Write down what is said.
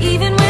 even when